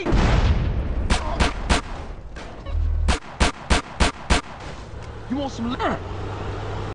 You want some liquor?